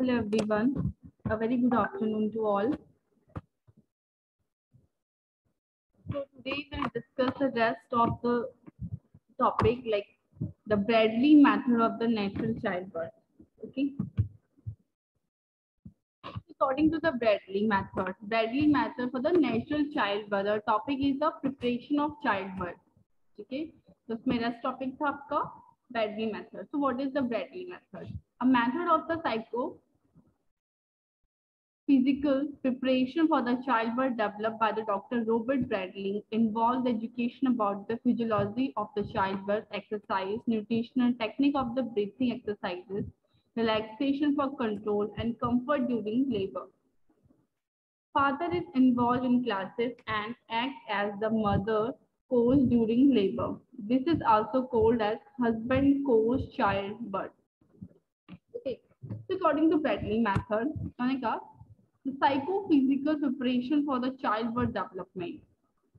Hello everyone. A very good afternoon to all. So today we'll discuss the rest of the topic like the Bradley method of the natural childbirth. Okay. According to the Bradley method, Bradley method for the natural childbirth, the topic is the preparation of childbirth. Okay. तो उसमें rest topic था आपका Bradley method. So what is the Bradley method? A method of the psycho physical preparation for the childbirth developed by the Dr. Robert Bradley involved education about the physiology of the childbirth, exercise, nutritional technique of the breathing exercises, relaxation for control, and comfort during labor. Father is involved in classes and acts as the mother coach during labor. This is also called as husband coach childbirth. Okay, so according to Bradley method, psychophysical preparation for the child birth development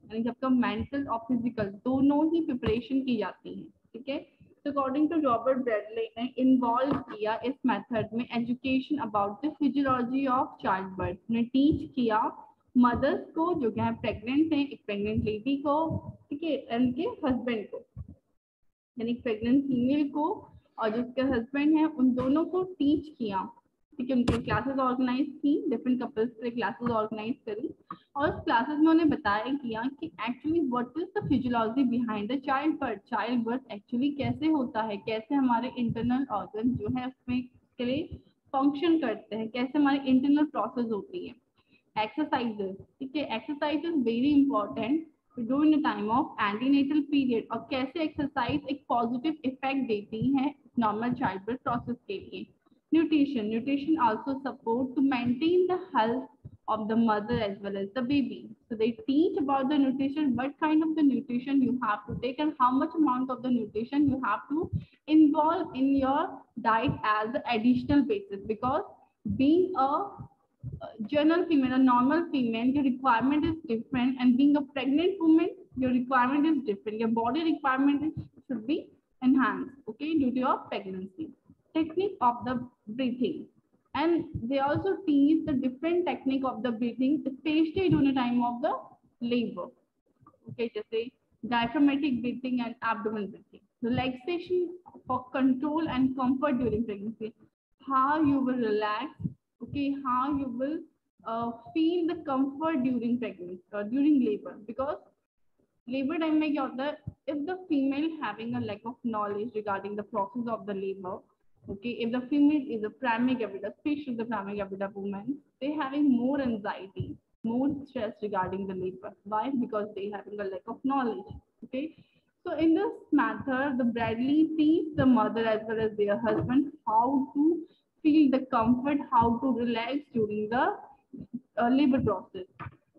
यानी कि आपका mental और physical दोनों ही preparation की जाती है, ठीक है? अकॉर्डिंग टू रॉबर्ट ब्रेडले ने इन्वॉल्व किया इस मेथड में education about the physiology of child birth ने टीच किया मदर्स को, जो क्या है प्रेग्नेंट है, एक प्रेग्नेंट लेडी को, ठीक है? उनके हस्बैंड को, यानी प्रेग्नेंट फीमेल को और जो उसके हस्बैंड है, उन दोनों को टीच किया। ठीक है उनके क्लासेस ऑर्गेनाइज की डिफरेंट कपल्स के क्लासेस ऑर्गेनाइज करी और उस क्लासेस में उन्हें बताया किया कि actually what is the physiology behind the child birth child birth actually कैसे होता है? कैसे हमारे इंटरनल ऑर्गन जो है उसमें के लिए फ़ंक्शन करते हैं? कैसे हमारी इंटरनल प्रोसेस होती है? एक्सरसाइजेस ठीक है? Exercise is very important during the time of antenatal period और कैसे एक्सरसाइज एक पॉजिटिव इफ़ेक्ट देती है नॉर्मल चाइल्ड बर्थ प्रोसेस के लिए। Nutrition. Nutrition also support to maintain the health of the mother as well as the baby. So they teach about the nutrition what kind of the nutrition you have to take and how much amount of the nutrition you have to involve in your diet as additional basis. Because being a general female a normal female your requirement is different and being a pregnant woman your requirement is different. Your body requirement should be enhanced okay due to your pregnancy technique of the breathing. And they also teach the different technique of the breathing especially during the time of the labor. Okay just say diaphragmatic breathing and abdominal breathing. Relaxation for control and comfort during pregnancy. How you will relax okay how you will uh, feel the comfort during pregnancy or during labor. Because labor time hota hai if the female having a lack of knowledge regarding the process of the labor okay if the female is a primary capita especially the primary capita woman they are having more anxiety more stress regarding the labor why? Because they're having a lack of knowledge. Okay so in this method the bradley teach the mother as well as their husband how to feel the comfort how to relax during the uh, labor process.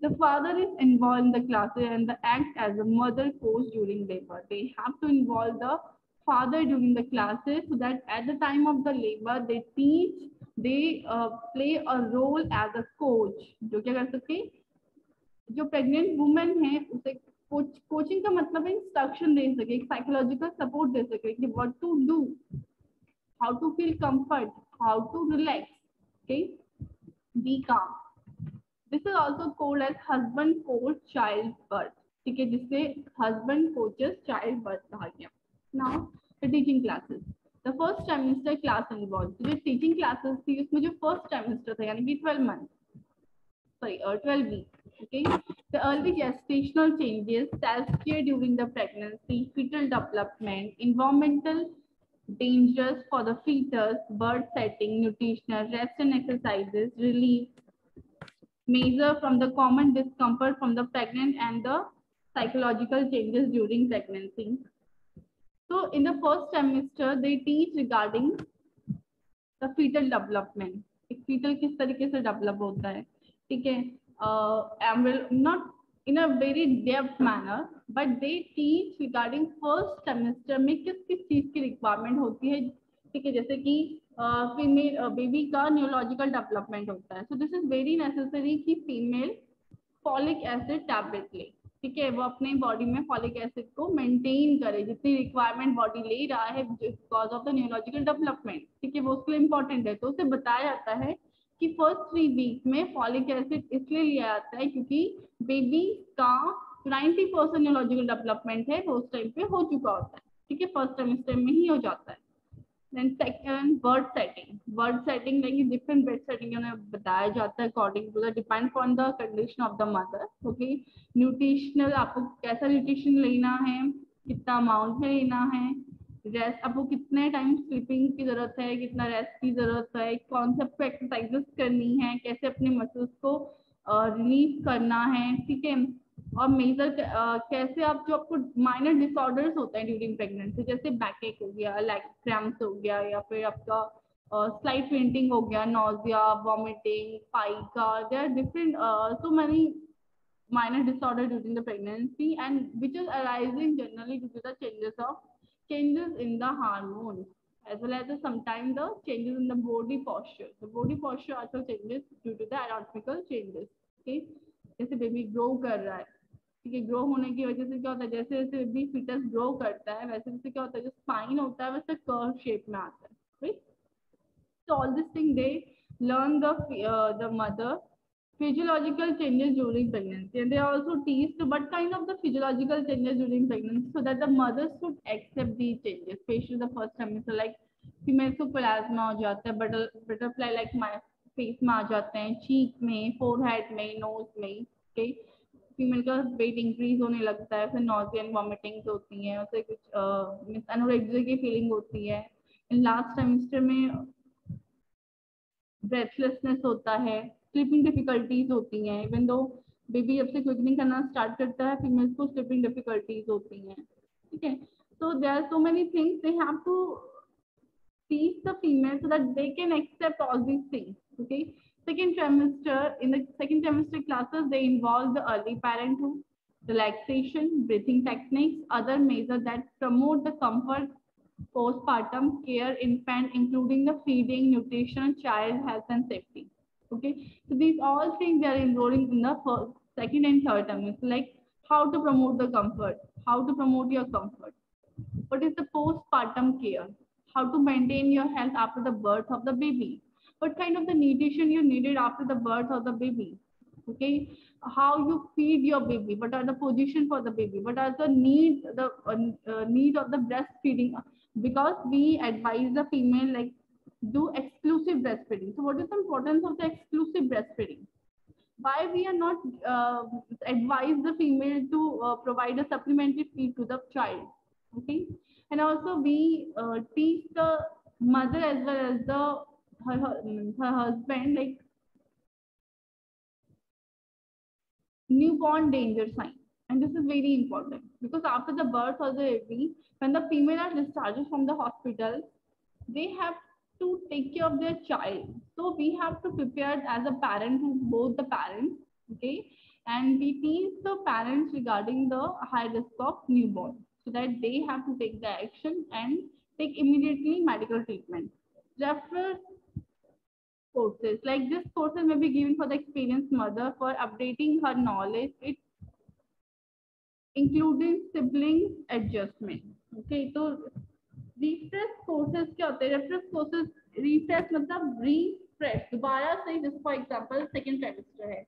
The father is involved in the classes and the act as a mother coach during labor. They have to involve the father during the classes so that at the time of the labor they teach they uh, play a role as a coach. जो क्या कर सकते जो pregnant women है उसे coach coaching का मतलब instruction दे सके एक साइकोलॉजिकल सपोर्ट दे सके कि what to do how to feel comfort how to relax okay be calm this is also called as husband coach child birth ठीक है? जिससे हस्बैंड कोचेस चाइल्ड बर्थ कहा गया। now the teaching classes the first trimester class involved so जो teaching classes थी उसमें जो first trimester था यानी कि 12 months sorry uh, 12 weeks okay the early gestational changes self care during the pregnancy fetal development environmental dangers for the fetus birth setting nutritional rest and exercises relief measure from the common discomfort from the pregnant and the psychological changes during pregnancy So in the first semester, they teach regarding the fetal development. एक fetal किस तरीके से develop होता है ठीक है uh, will not in a very depth manner, but they teach regarding first semester में किस किस चीज़ की requirement होती है ठीक है जैसे कि फीमेल uh, बेबी uh, का न्यूरोलॉजिकल डेवलपमेंट होता है so this is very necessary कि फीमेल फॉलिक एसिड टैबलेट ले ठीक है, वो अपने बॉडी में फॉलिक एसिड को मेंटेन करे। जितनी रिक्वायरमेंट बॉडी ले रहा है because of the neurological development ठीक है, वो उसके लिए इंपॉर्टेंट है। तो उसे बताया जाता है कि फ़र्स्ट थ्री वीक में फॉलिक एसिड इसलिए लिया जाता है क्योंकि बेबी का 90 परसेंट न्यूरोलॉजिकल डेवलपमेंट है, वो उस टाइम पे हो चुका होता है, ठीक है फ़र्स्ट टाइम में ही हो जाता है। Then second word setting word setting like different word setting उन्हें बताया जाता है according to the depend on the condition of the mother okay nutritional आपको कैसा nutrition लेना है कितना अमाउंट में लेना है रेस्ट आपको कितने टाइम स्लीपिंग की ज़रूरत है कितना रेस्ट की ज़रूरत है कौन से आपको एक्सरसाइजेस करनी है कैसे अपने मसल्स को रिलीव करना है ठीक है और मेजर कैसे आप जो आपको माइनर डिसऑर्डर्स होते हैं ड्यूरिंग प्रेगनेंसी जैसे बैक एक हो गया लेग क्रैम्प्स हो गया या फिर आपका स्लाइड पेंटिंग हो गया nausea vomiting pica there are different so many minor disorder during the pregnancy and which is arising generally due to the changes of changes in the hormones as well as sometimes the changes in the body posture the body posture also changes due to the anatomical changes okay जैसे baby grow कर रहा है ठीक है grow होने की वजह से क्या होता है, जैसे जैसे भी फिटस ग्रो करता है, वैसे वैसे क्या होता है, जो स्पाइन होता है, वैसे कर्व शेप में आता है तो all this thing they learn the the mother physiological changes during pregnancy and they also teach what kind of the physiological changes during pregnancy so that the mother should accept the changes specially the first time so like female को plasma हो जाता है butter butterfly like my face में आ जाते हैं चीक में forehead में नोज़ में ठीक okay? फीमेल का वेट इंक्रीज होने लगता है, फिर नोजियन वॉमिटिंग होती हैं, उसे कुछ मीन्स अनोरेक्सिया की फीलिंग होती है। लास्ट सेमेस्टर में ब्रेथलेसनेस होता है स्लीपिंग डिफिकल्टीज होती हैं इवन दो बेबी जब से क्विकनिंग करना स्टार्ट करता है फीमेल्स को स्लीपिंग डिफिकल्टीज होती हैं, ठीक है? So, there are so many things, they have to teach the female so that they can accept all these things, okay? Second trimester, in the second trimester classes, they involve the early parenthood, relaxation, breathing techniques, other measures that promote the comfort, postpartum care, infant, including the feeding, nutrition, child health and safety. Okay, so these all things are enrolling in the first, second and third trimester, like how to promote the comfort, how to promote your comfort. What is the postpartum care? How to maintain your health after the birth of the baby what kind of the nutrition you needed after the birth of the baby okay? How you feed your baby what are the position for the baby what are the need the uh, uh, need of the breastfeeding? Because we advise the female like do exclusive breastfeeding. So what is the importance of the exclusive breastfeeding? Why we are not uh, advise the female to uh, provide a supplementary feed to the child okay? And also we uh, teach the mother as well as the her, her, husband like newborn danger sign. And this is very important. Because after the birth or the baby when the female are discharged from the hospital they have to take care of their child. So we have to prepare as a parent both the parents okay? And we teach the parents regarding the high risk of newborn so that they have to take the action and take immediately medical treatment. Refer courses. Like this courses may be given for the experienced mother for updating her knowledge, it including sibling adjustment. Okay, so refresh courses क्या होते हैं? Refresh courses refresh मतलब refresh दोबारा से जैसे for example second trimester है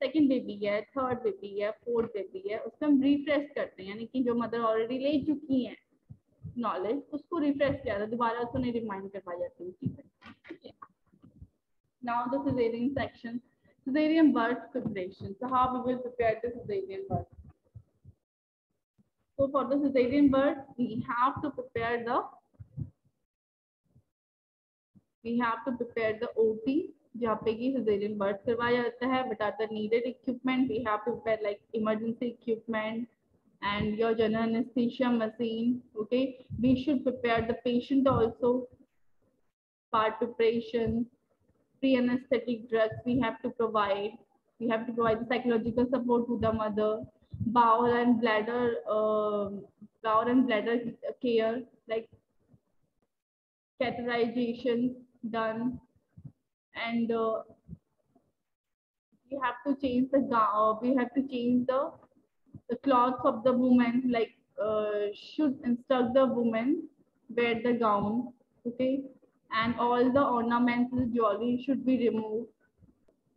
second baby है third baby है फोर्थ बेबी है उसको हम रिफ्रेश करते हैं यानी कि जो मदर ऑलरेडी ले चुकी हैं नॉलेज उसको रिफ्रेश किया जाता है दोबारा उसको नहीं रिमाइंड करवाई जाती है चीज़ें Now the cesarean section. Cesarean birth preparation. So how we will prepare the cesarean birth? So for the cesarean birth, we have to prepare the we have to prepare the OT जहाँ पे की cesarean birth करवाया जाता है but other needed equipment we have to prepare like emergency equipment and your general anesthesia machine okay we should prepare the patient also part preparation pre-anesthetic drugs we have to provide. We have to provide psychological support to the mother, bowel and bladder, uh, bowel and bladder care like catheterization done, and uh, we have to change the uh, we have to change the the clothes of the woman, like uh, should instruct the woman wear the gown, okay? And all the ornaments, the jewelry should be removed.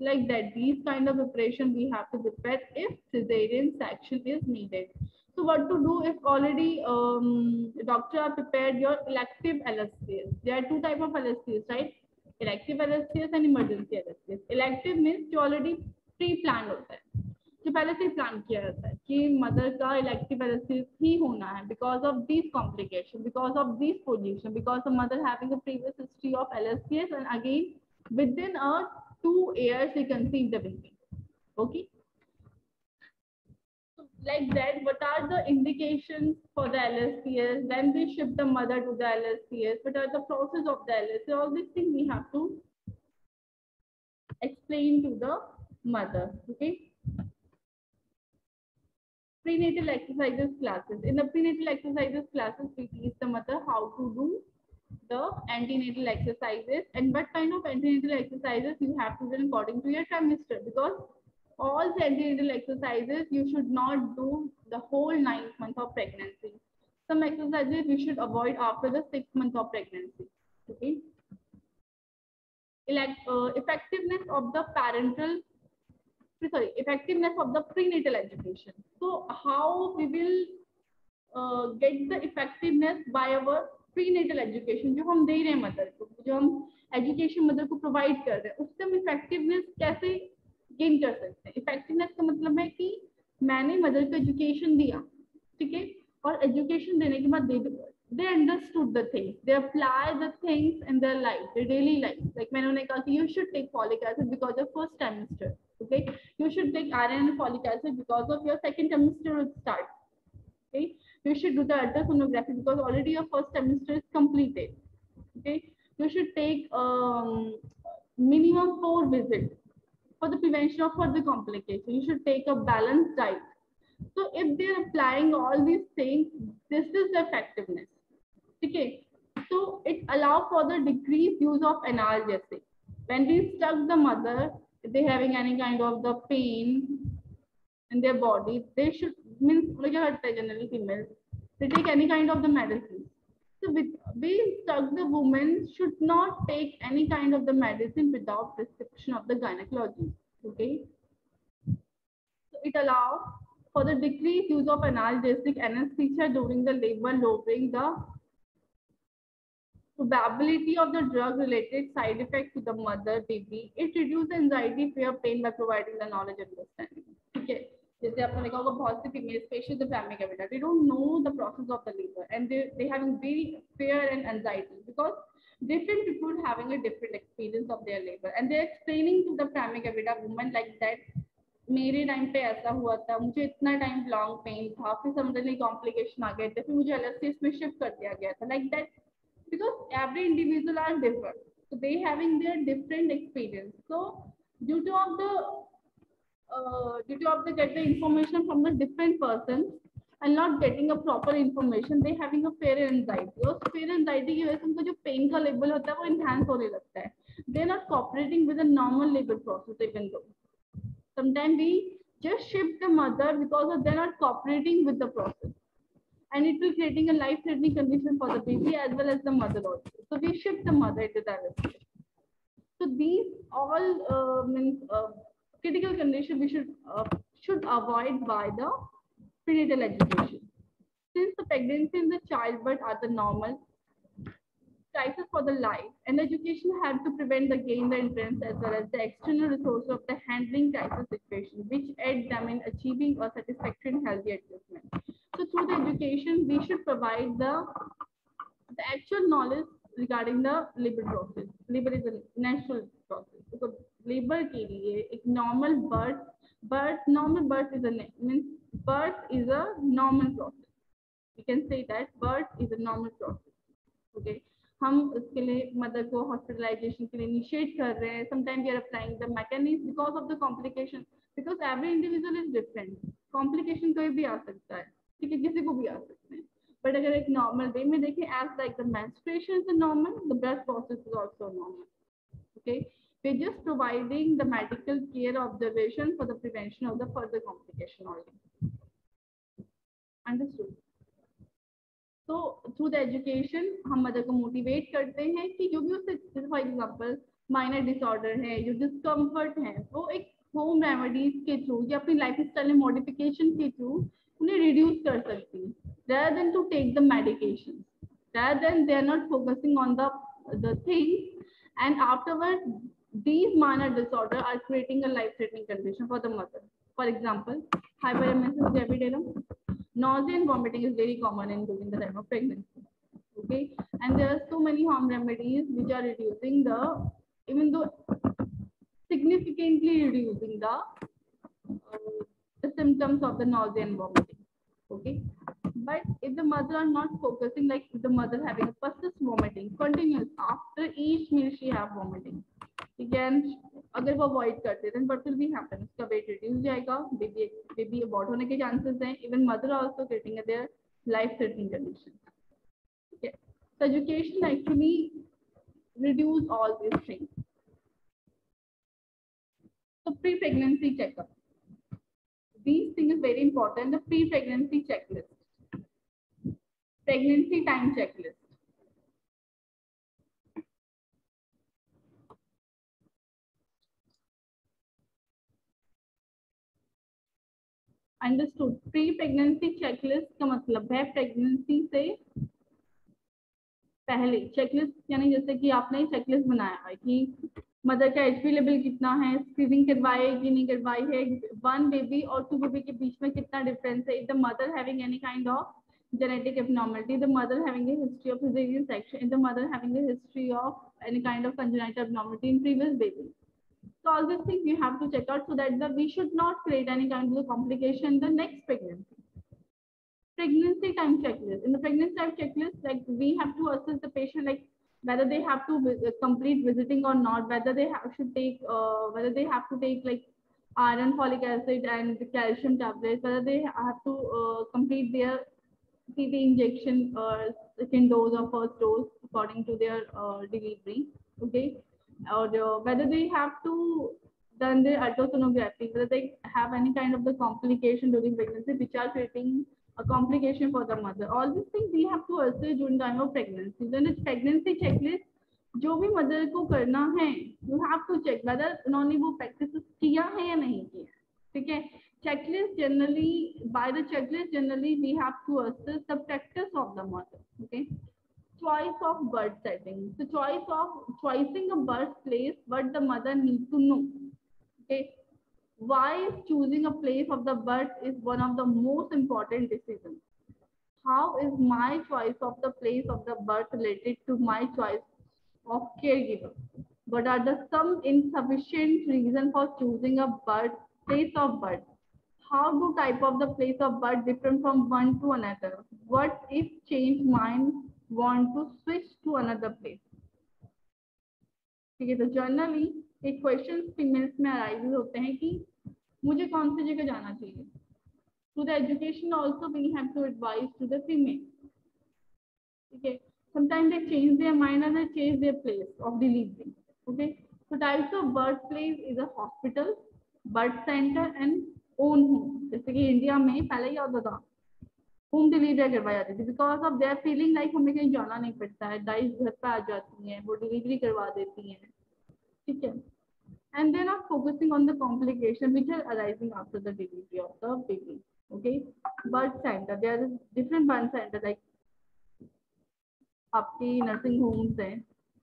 Like that, these kind of preparation we have to prepare if cesarean section is needed. So what to do if already um, doctor are prepared your elective LSTS. There are two type of LSTS, right? Elective LSTS and emergency LSTS. Elective means जो already pre-planned होता है जो पहले से plan किया जाता है कि मदर का इलेक्टिव एनालिसिस ही होना है because of this complication because of this position because of mother having a previous history of LSCS and again with in a two years they conceive the baby okay so like that what are the indications for the lscs when we ship the mother to the lscs what are the process of the lscs all these things we have to explain to the mother okay prenatal exercises classes. In the prenatal exercises classes, we teach the mother how to do the antenatal exercises and what kind of antenatal exercises you have to do according to your trimester because all the antenatal exercises you should not do the whole ninth month of pregnancy. Some exercises you should avoid after the sixth month of pregnancy. Okay. Elect, uh, effectiveness of the parental sorry effectiveness of the prenatal education so how we will uh, get the effectiveness by our prenatal education जो हम दे रहे हैं mother को जो हम education mother को provide कर रहे हैं उससे हम इफेक्टिवनेस कैसे गेन कर सकते हैं इफेक्टिवनेस का मतलब है कि मैंने मदर को एजुकेशन दिया ठीक है और एजुकेशन देने के बाद they understood the things they apply the things in their life their daily life like मैंने उन्हें कहा कि you should take folic acid because of first trimester okay? You should take iron and folic acid because of your second trimester will start okay? You should do the ultrasonography because already your first trimester is completed okay? You should take um, minimum four visits for the prevention of further complication you should take a balanced diet. So if they're applying all these things this is the effectiveness Okay, so it allows for the decreased use of analgesic. When we stuck the mother, if they having any kind of the pain in their body, they should means like a generally female, they take any kind of the medicine. So with we stuck the woman should not take any kind of the medicine without prescription of the gynecologist. Okay. So it allows for the decreased use of analgesic anesthesia during the labor, lowering the probability of the drug related side effects to the mother baby it reduces anxiety fear pain by providing the knowledge and understanding okay जैसे आपने देखा होगा बहुत से females patients the primary cavitar they don't know the process of the labor and they they having very fear and anxiety because different people having a different experience of their labor and they're explaining to the primary cavitar woman like that मेरे time पे ऐसा हुआ था मुझे इतना time long pen था फिर suddenly complication आ गए थे फिर मुझे एलएससीएस में शिफ्ट कर दिया गया था like that because every individual are different. So they having their different experience. So due to of the uh, due to of the get the information from the different person and not getting a proper information, they having a fear and anxiety. और fear and anxiety की वजह से उनको जो pain का level होता है वो enhance होने लगता है. They are not cooperating with the normal labor process even though. Sometimes we just shift the mother because of they're not cooperating with the process and it will creating a life-threatening condition for the baby as well as the mother also. So we shift the mother to the So these all uh, means uh, critical condition we should uh, should avoid by the prenatal education. Since the pregnancy and the childbirth are the normal crisis for the life, and education have to prevent the gain the entrance as well as the external resource of the handling crisis situation, which aid them in achieving a satisfactory and healthy adjustment. So through the education, we should provide the, the actual knowledge regarding the labor process. Labor is a natural process. So labor ke liye, एक normal birth, birth, normal birth is a means birth is a normal process. We can say that birth is a normal process. Okay. हम उसके लिए mother को hospitalisation के लिए initiate कर रहे हैं। Sometime we are applying the mechanism because of the complication because every individual is different complication कोई भी आ सकता है, ठीक है, किसी को भी आ सकते हैं। बट अगर एक नॉर्मल वे में देखें as like the menstruation is normal, the birth process is also normal, okay? We're just providing the medical care observation for the prevention of the further complication only understood तो through the education हम mother को motivate करते हैं कि जो भी उससे for example minor disorder है, जो डिस्कम्फर्ट है, वो एक होम रेमेडीज के थ्रू या अपनी लाइफ स्टाइल में मॉडिफिकेशन के थ्रू उन्हें रिड्यूस कर सकती है then to take the medication then they are not focusing on the thing and afterward these minor disorder are creating life threatening condition for the mother for example hyperemesis nausea and vomiting is very common in during the time of pregnancy okay? And there are so many home remedies which are reducing the even though significantly reducing the uh, the symptoms of the nausea and vomiting okay? But if the mother are not focusing like if the mother having a vomiting continuous after each meal she have vomiting again अगर वो avoid करते हैं but will be happen उसका weight reduce जाएगा baby baby abort होने के chances हैं. Even mother also creating a their life threatening condition ठीक है so education actually reduce all this things so pre pregnancy checkup this thing is very important the pre pregnancy checklist pregnancy time checklist understood pre pregnancy checklist का मतलब है pregnancy से पहले। Checklist यानी जैसे कि आपने चेकलिस्ट बनाया है कि मदर का एच लेवल कितना है स्क्रीनिंग करवाई है कि नहीं करवाई है वन बेबी और टू बेबी के बीच में कितना डिफरेंस है if the mother having any kind of genetic abnormality the mother having a history of if the mother having a history of any kind of congenital abnormality in previous baby So all these things you have to check out so that the, we should not create any kind of complication in the next pregnancy. Pregnancy time checklist. In the pregnancy time checklist, like we have to assess the patient, like whether they have to complete visiting or not, whether they have, should take, uh, whether they have to take like iron, folic acid, and calcium tablets, whether they have to uh, complete their TT injection or second dose or first dose according to their uh, delivery. Okay, or uh, whether they have to done their ultrasonography, whether they have any kind of the complication during pregnancy, which are creating a complication for the mother. All these things we have to assess during time of pregnancy. Then it's pregnancy checklist. जो भी mother को करना है you have to check whether उन्होंने वो practice किया है या नहीं किया ठीक है checklist generally, by the checklist generally we have to assess the practice of the mother, okay? Choice of birth setting. The choice of choosing a birth place, what the mother needs to know, okay? Why choosing a place of the birth is one of the most important decisions. How is my choice of the place of the birth related to my choice of caregiver? What are the some insufficient reason for choosing a birth place of birth? how do type of the place of birth different from one to another? What if change mind want to switch to another place? ठीक है तो generally एक question females में arise होते हैं कि मुझे कौन सी जगह जाना चाहिए to the education also we have to advise to the female ठीक है sometimes they change their mind and they change their place of delivery okay so types of birth place is a hospital birth center and own home जैसे कि India में पहले ही होता था home delivery करवाई जाती थी because of their feeling like हमें कहीं जाना नहीं पड़ता है डाइस घर पे आ जाती हैं, वो डिलीवरी करवा देती हैं, ठीक है? And then are focusing on the complication which are arising after the delivery of the baby okay birth center there is different birth center like आपकी नर्सिंग होम्स हैं,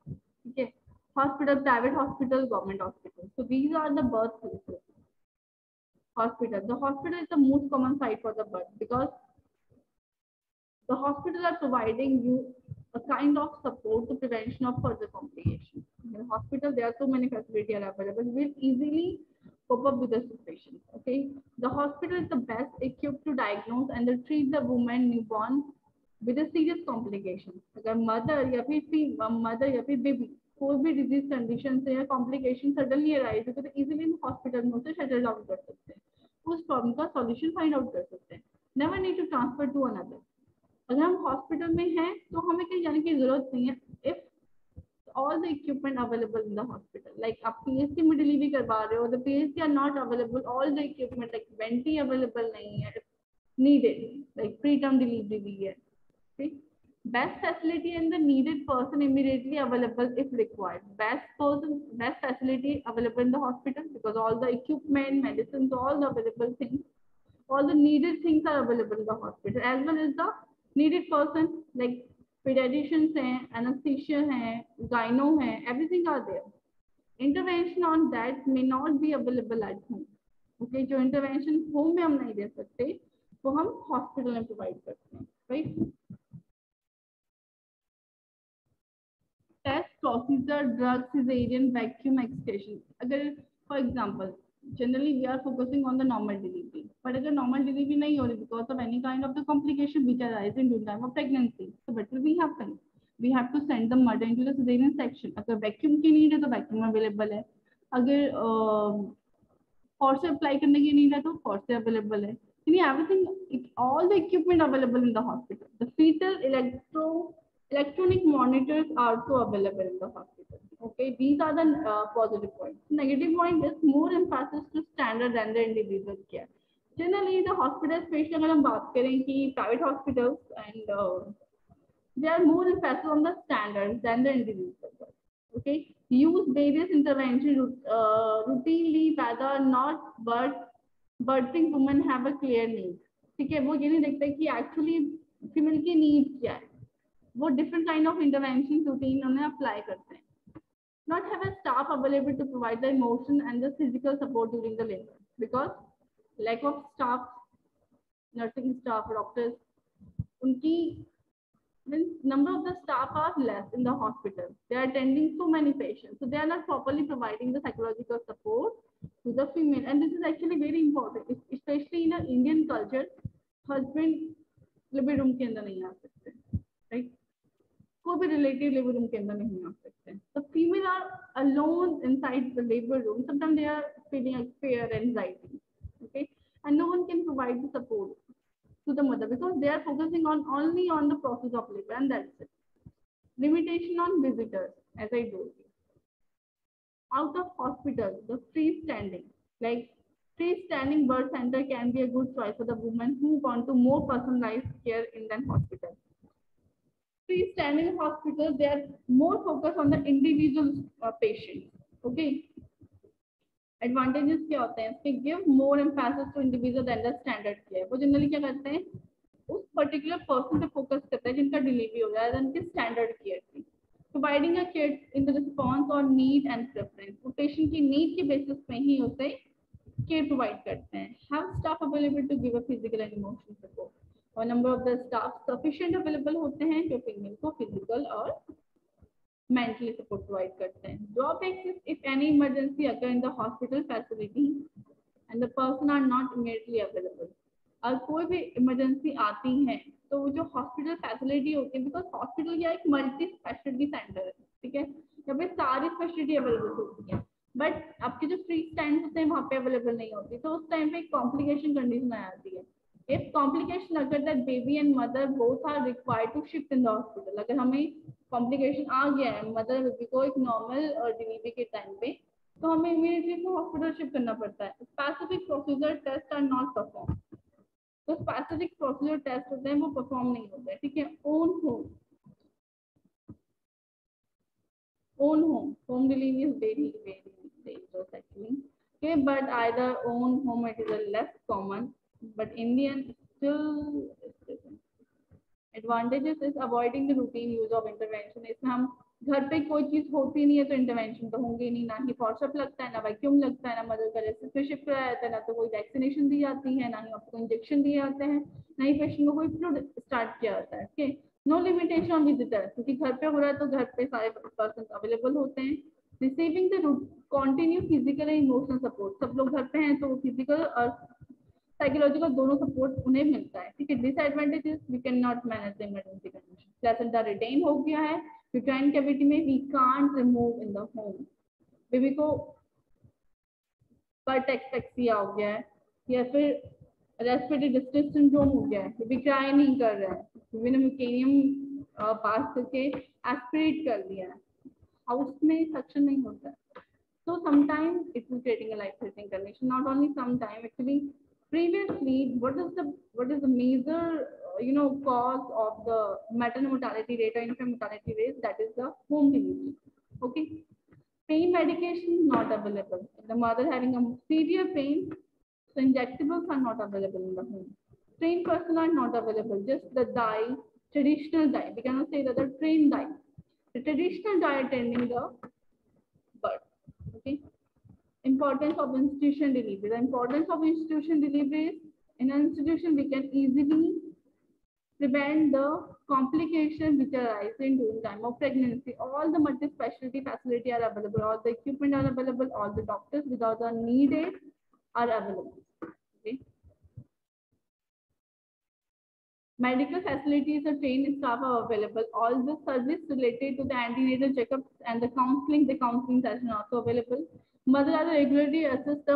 ठीक है? Hospital private hospital government hospital so these are the birth places hospital. The hospital is the most common site for the birth because the hospital are providing you a kind of support to prevention of further complications. In the hospital, there are so many facilities are available. We'll easily cope up with the situation. Okay, the hospital is the best equipped to diagnose and to treat the woman newborn with a serious complication. अगर mother या फिर mother या फिर baby कोई भी disease condition से या complication suddenly arise होते तो इजीली हम हॉस्पिटल में उसे शटल डाउन कर सकते हैं उस प्रॉब्लम का सॉल्यूशन फाइंड आउट कर सकते हैं never need to transfer to another अगर हम हॉस्पिटल में हैं तो हमें कहीं जाने की ज़रूरत नहीं है। If all the equipment available in the hospital like आप पी एच डी में डिलीवरी करवा रहे हो the P are not available all the equipment like venti available नहीं है needed like pre term delivery भी है best facility and the needed person immediately available if required best person best facility available in the hospital because all the equipment medicine all available things all the needed things are available in the hospital as well is the needed person like paediatrician हैं anaesthesia हैं gyno हैं everything are there intervention on that may not be available at home okay जो intervention home में हम नहीं दे सकते, वो हम हॉस्पिटल में प्रोवाइड करते हैं right test procedure drugs is Ariane vacuum extraction अगर for example generally we are focusing on the normal delivery but agar normal delivery nahi ho rahi because of any kind of the complication which arising during time of pregnancy so what will be happen we have to send the mother into the cesarean section agar vacuum ki need hai to vacuum available hai agar uh, force apply karne ki need hai to force available hai यानी everything it, all the equipment available in the hospital the fetal electro Electronic monitors are also available in the hospital. Okay, these are the uh, positive points. Negative point is more emphasis to standard than the individual care. Generally, the hospitals, especially अगर हम बात करें कि private hospitals and uh, they are more emphasis on the standards than the individual. Okay, use various interventions uh, routinely whether or not but birthing women have a clear need. ठीक है वो ये नहीं देखते कि actually female की need क्या है वो different kind of intervention routine उन्हें अप्लाई करते हैं not have a staff available to provide the emotion and the physical support during the labor because lack of staff nursing staff doctors unki means number of the staff are less in the hospital they are attending so many patients so they are not properly providing the psychological support to the female and this is actually very important especially in an indian culture husband labor room ke andar nahi aa sakte right कोई भी relative labour room के अंदर नहीं आ सकते तो female are alone inside the labour room sometime they are feeling fear anxiety okay and no one can provide the support to the mother because they are focusing on only on the process of labor and that's it limitation on visitors as i told you out of hospital the freestanding like freestanding birth center can be a good choice for the women who want to more personalized care in the hospital Freestanding hospitals, they are more focused on the individual uh, patient. Okay. Advantages क्या होते हैं? इसके give more emphasis to individual then the standard care वो generally क्या करते हैं? उस particular person पे फोकस करते हैं जिनका डिलीवरी हो गया है उनके स्टैंडर्ड केयर की providing a care in the response और नीड एंड प्रेफरेंस वो पेशेंट की नीड के बेसिस पे ही उसे केयर प्रोवाइड करते हैं। Have staff available to give a physical and emotional support और number of the staff sufficient available होते हैं जो फीमेल को फ़िज़िकल और मेंटली सपोर्ट प्रोवाइड करते हैं। ड्रॉबैक इफ़ एनी इमरजेंसी अगर in the hospital facility and the person are not immediately available और कोई भी इमरजेंसी आती है तो जो हॉस्पिटल फैसिलिटी होती है बिकॉज़ हॉस्पिटल या एक मल्टी स्पेशलिटी सेंटर है, ठीक है? यहाँ पे सारी स्पेशलिटी अवेलेबल होती है। बट आपके जो फ्री स्टैंड होते हैं, वहाँ पे अवेलेबल नहीं होती। तो उस टाइम पे एक कॉम्प्लिकेशन कंडीशन आ जाती है if complication occur that baby and mother both are required to shift in the hospital अगर हमें complication आ गया है mother बेबी को एक normal डिलीवरी के टाइम पे तो हमें immediately को hospital shift करना पड़ता है specific procedure test are not performed तो specific procedure test होते हैं वो perform नहीं होते ठीक है own home own home home delivery is very very dangerous actually okay but either own home it is a less common but Indian still advantages is avoiding the routine use of intervention. इसमें हम घर पे कोई चीज़ होती नहीं है तो intervention तो होंगे नहीं। ना ही फॉर्सअप लगता है, ना वैक्यूम लगता है, ना मदर का रेसिपी शिफ्ट कराया जाता है, ना तो कोई वैक्सीनेशन दी जाती है, ना ही आपको इंजेक्शन दिए जाते हैं, ना ही पेशेंट को कोई फ्लूड स्टार्ट किया जाता है ठीक नो लिमिटेशन ऑन विजिटर क्योंकि घर पे हो रहा है तो घर पे सारे पर्सन अवेलेबल होते हैं। Receiving the continue physical and emotional support सब लोग घर पे हैं तो फ़िज़िकल और साइकोलॉजिकल दोनों सपोर्ट उन्हें मिलता है। ठीक है disadvantage is we can not manage the emergency condition placenta retain हो गया है यूट्राइन कैविटी में we can't remove in the home baby को बट एक्सपेक्सिया हो गया है, या फिर रेस्पिरेटरी डिस्ट्रेस सिंड्रोम हो गया है। बेबी ट्राई नहीं कर रहा है बेबी ने म्यूकेनियम पास करके एस्पिरेट कर लिया है। हाउस में सक्शन नहीं होता। So sometimes it will creating a life threatening condition, not only sometime, actually Previously, what is the what is the major uh, you know cause of the maternal mortality rate or infant mortality rate? That is the home delivery. Okay. Pain medication not available. The mother having a severe pain, so injectables are not available in the home. Trained person are not available. Just the dye, traditional dye. We cannot say that the trained dye. The traditional dye attending the. Importance of institution delivery. The importance of institution delivery is in an institution we can easily prevent the complications which arise in during time of pregnancy. All the multi-specialty facility are available, all the equipment are available, all the doctors without the needed are available. Okay. Medical facilities and trained staff are available. All the service related to the antenatal checkups and the counseling, the counseling session also available. Mother are regularly assist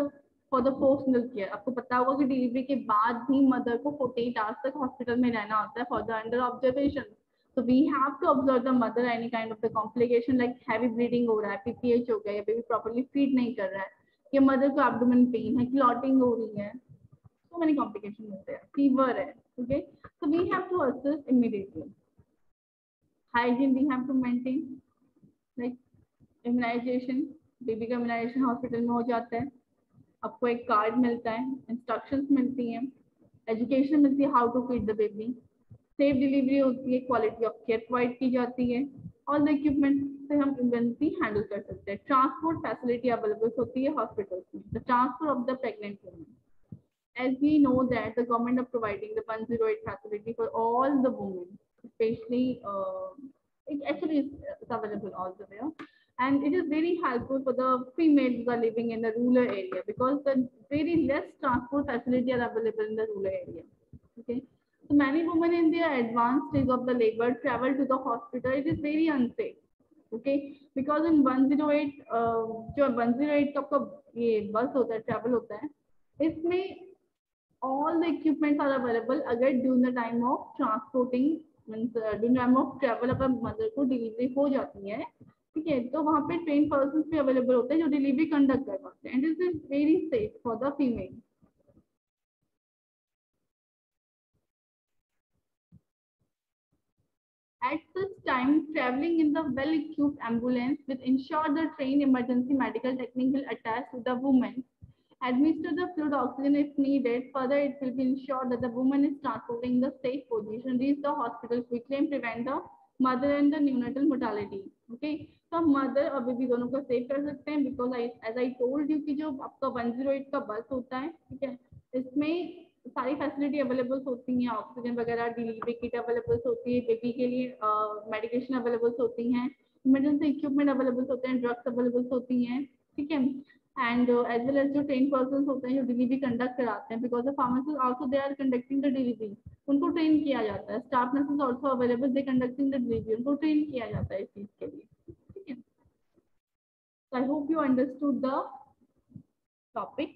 for the post milk care आपको पता होगा कि delivery के बाद भी mother को forty eight hours तक hospital में रहना होता है for the under observation so we have to observe the mother any kind of the complication like heavy bleeding हो रहा है पीपीएच हो गया, या बेबी प्रॉपरली फ़ीड नहीं कर रहा है, या मदर को एबडोमन पेन है क्लॉटिंग हो रही है। सो मेनी कॉम्प्लिकेशन होते हैं। फीवर है okay so we have to assist immediately hygiene we have to maintain like immunisation baby का इम्यूनाइजेशन हॉस्पिटल में हो जाता है। आपको एक कार्ड मिलता है इंस्ट्रक्शंस मिलती हैं एजुकेशन मिलती है how to feed the baby safe delivery होती है क्वालिटी ऑफ़ केयर प्रोवाइड की जाती है। और द इक्विपमेंट से हम इमरजेंसी हैंडल कर सकते हैं। ट्रांसपोर्ट फैसिलिटी अवेलेबल होती है हॉस्पिटल्स में the transfer of the pregnant women as we know that the government are providing the 108 facility for all the women especially uh, it actually is available all the and it is very helpful for the females who are living in the rural area because the very less transport facility are available in the rural area. Okay. So many women in their advanced stage of the labor travel to the hospital. It is very unsafe. Okay. Because in 108, uh, जो 108 का ये बस होता है travel होता है इसमें all the equipments are available अगर during the time of transporting means uh, during the time of travel अगर मदर को डिलीवरी हो जाती है ठीक है तो वहाँ पे ट्रेन पर्सन भी अवेलेबल होते हैं जो डिलीवरी कंडक्ट कर पाते हैं and is is very safe for the female At such time, traveling in the well-equipped ambulance will ensure the trained emergency medical technique will attach to the woman, administer the fluid oxygen if needed. Further, it will be ensured that the woman is transported in the safe position, reach the hospital quickly and prevent the mother and the neonatal mortality. Okay, तो हम mother और baby दोनों को save कर सकते हैं because I as I told you कि जो आपका 108 का बस होता है ठीक है इसमें सारी फैसिलिटी अवेलेबल होती हैं ऑक्सीजन वगैरह डिलीवरी किट अवेलेबल होती है बेबी के लिए मेडिकेशन अवेलेबल होती हैं इमरजेंसी इक्विपमेंट अवेलेबल होते हैं ड्रग्स अवेलेबल होती हैं ठीक है एंड एज वेल एज जो ट्रेन पर्सन होते हैं, जो डिलीवरी कंडक्ट कराते हैं because the pharmacist also they are conducting the delivery उनको ट्रेन किया जाता है. Staff nurses also available they conducting the delivery उनको ट्रेन किया जाता है इस चीज़ के लिए. So, I hope you understood the topic.